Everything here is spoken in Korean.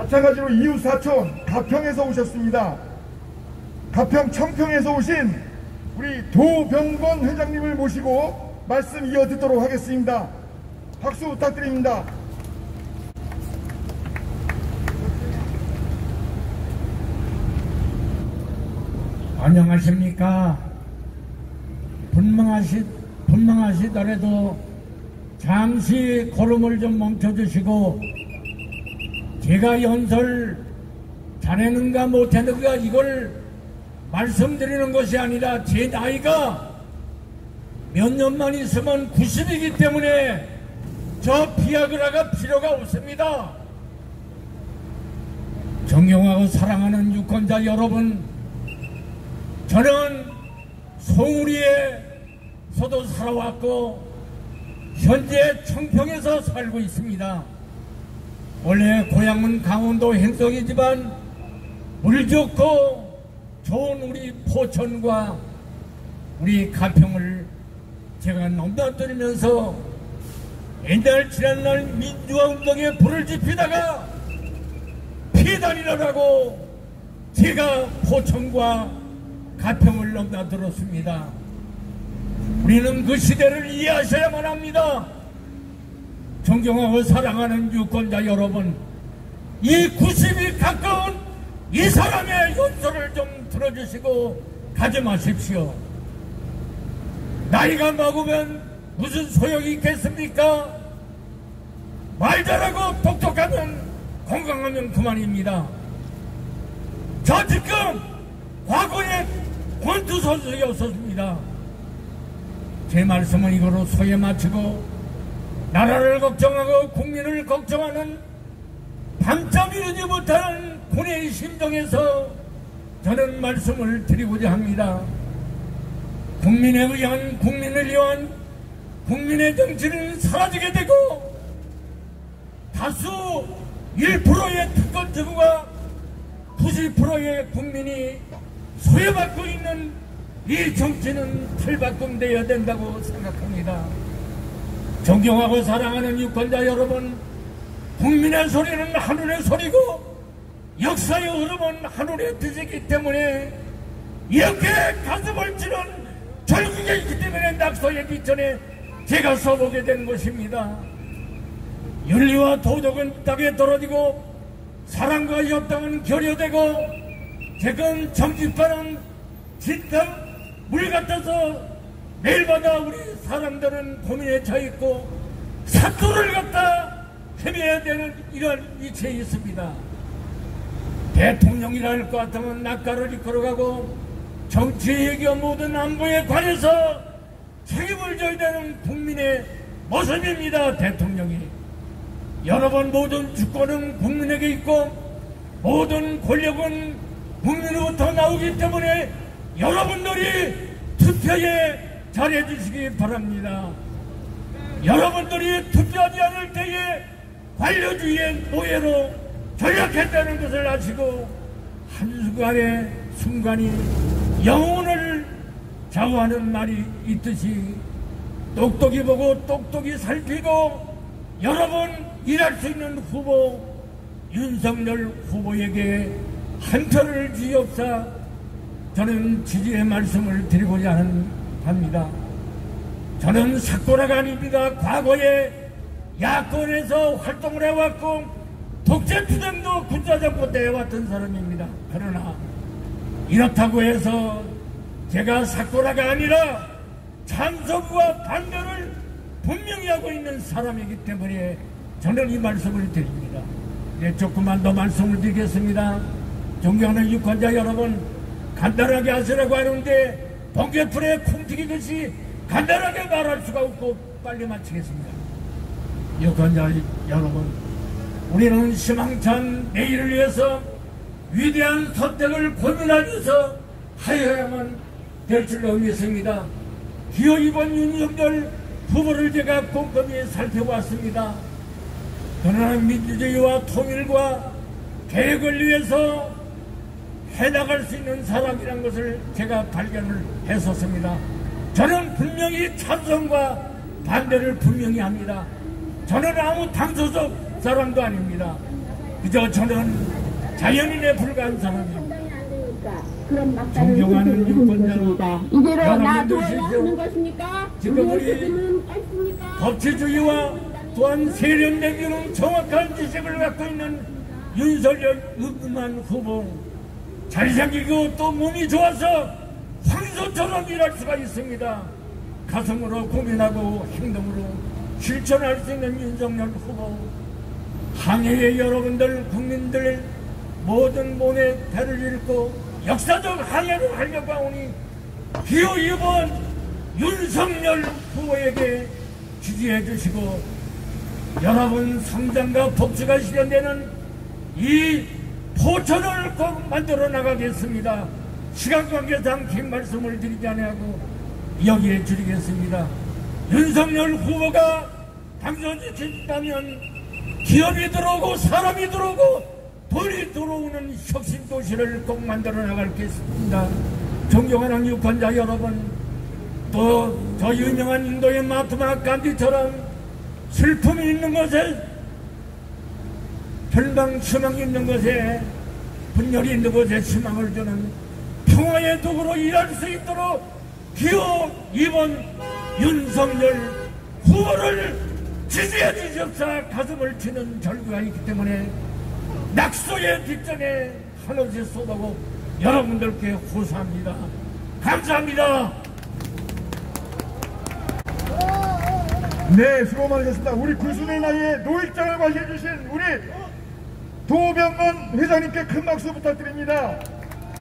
마찬가지로 이웃 사촌 가평에서 오셨습니다. 가평 청평에서 오신 우리 도병건 회장님을 모시고 말씀 이어 듣도록 하겠습니다. 박수 부탁드립니다. 안녕하십니까. 분명하시, 분명하시더라도 잠시 걸음을 좀 멈춰주시고 제가 연설 잘했는가 못했는가 이걸 말씀드리는 것이 아니라 제 나이가 몇 년만 있으면 90이기 때문에 저 비아그라가 필요가 없습니다. 존경하고 사랑하는 유권자 여러분, 저는 송우리에서도 살아왔고 현재 청평에서 살고 있습니다. 원래 고향은 강원도 행성이지만 물 좋고 좋은 우리 포천과 우리 가평을 제가 넘나들면서 옛날 지난날 민주화 운동에 불을 지피다가 피단이라고 제가 포천과 가평을 넘나들었습니다. 우리는 그 시대를 이해하셔야만 합니다. 존경하고 사랑하는 유권자 여러분, 이 90이 가까운 이 사람의 연설을 좀 들어주시고 가지 마십시오. 나이가 먹으면 무슨 소용이 있겠습니까? 말 잘하고 똑똑하면 건강하면 그만입니다. 저 지금 과거에 권투 선수였었습니다. 제 말씀은 이거로 소에 마치고 나라를 걱정하고 국민을 걱정하는 밤잠 이루지 못하는 군의 심정에서 저는 말씀을 드리고자 합니다. 국민에 의한 국민을 위한 국민의 정치는 사라지게 되고 다수 1%의 특권 정부가 90%의 국민이 소외받고 있는 이 정치는 탈바꿈되어야 된다고 생각합니다. 존경하고 사랑하는 유권자 여러분, 국민의 소리는 하늘의 소리고 역사의 흐름은 하늘의 뜻이기 때문에 이렇게 가슴을 치는 절국에 있기 때문에 낙서의 기전에 제가 써보게 된 것입니다. 윤리와 도덕은 땅에 떨어지고 사랑과 협당은 결여되고 지금 정치파는 진탕 물 같아서 매일마다 우리 사람들은 고민에 처해 있고 사투를 갖다 헤매야 되는 이런 위치에 있습니다. 대통령이라 할 것 같으면 낙가를 이끌어가고 정치 얘기와 모든 안보에 관해서 책임을 져야 되는 국민의 모습입니다. 대통령이. 여러분 모든 주권은 국민에게 있고 모든 권력은 국민으로부터 나오기 때문에 여러분들이 투표에 잘해 주시기 바랍니다. 여러분들이 투표하지 않을 때에 관료주의의 노예로 전락했다는 것을 아시고 한순간의 순간이 영혼을 좌우하는 말이 있듯이 똑똑히 보고 똑똑히 살피고 여러분 일할 수 있는 후보 윤석열 후보에게 한 표를 주옵사 저는 지지의 말씀을 드리고자 하는, 합니다. 저는 사고라가 아닙니다. 과거에 야권에서 활동을 해왔고 독재투쟁도 군사정부 때 해왔던 사람입니다. 그러나 이렇다고 해서 제가 사고라가 아니라 참석과 반대를 분명히 하고 있는 사람이기 때문에 저는 이 말씀을 드립니다. 네, 조금만 더 말씀을 드리겠습니다. 존경하는 유권자 여러분, 간단하게 하시라고 하는데 번개풀에 콩튀기듯이 간단하게 말할 수가 없고 빨리 마치겠습니다. 유권자 여러분, 우리는 희망찬 내일을 위해서 위대한 선택을 고민하면서 하여야만 될 줄로 믿습니다. 기호 2번 윤석열 후보를 제가 꼼꼼히 살펴봤습니다. 그러나 민주주의와 통일과 계획을 위해서 해나갈 수 있는 사람이란 것을 제가 발견을 했었습니다. 저는 분명히 찬성과 반대를 분명히 합니다. 저는 아무 당소속 사람도 아닙니다. 그저 저는 자연인에 불과한 사람입니다. 존경하는 선택을 하는 유권자 것입니다. 이대로 십시오. 하는 것입니까? 지금 우리? 법치주의와 또한 세련 내기는 정확한 지식을 갖고 있는 윤석열 의금한 후보 잘생기고 또 몸이 좋아서 황소처럼 일할 수가 있습니다. 가슴으로 고민하고 행동으로 실천할 수 있는 윤석열 후보 항해의 여러분들 국민들 모든 몸에 배를 잃고 역사적 항해를 하려고 하오니 기호 2번 윤석열 후보에게 지지해 주시고 여러분 성장과 복지가 실현되는 이 포천을 꼭 만들어 나가겠습니다. 시간 관계상 긴 말씀을 드리지 아니하고 여기에 줄이겠습니다. 윤석열 후보가 당선되신다면 기업이 들어오고 사람이 들어오고 돈이 들어오는 혁신 도시를 꼭 만들어 나가겠습니다. 존경하는 유권자 여러분, 또더 유명한 인도의 마트마 간디처럼 슬픔이 있는 곳에 절망, 희망이 있는 곳에 분열이 있는 곳에 희망을 주는 평화의 도구로 일할 수 있도록 기호 2번 윤석열 후보를 지지해 주십사 가슴을 치는 절규가 있기 때문에 낙소의 뒷전에 한없이 쏟아고 여러분들께 호소합니다. 감사합니다. 네, 수고 많으셨습니다. 우리 구순의 나이에 노익장을 관리해 주신 우리 도병건 회장님께 큰 박수 부탁드립니다.